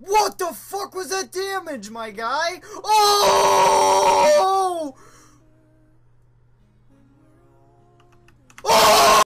What the fuck was that damage, my guy? Oh!